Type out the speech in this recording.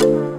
Bye.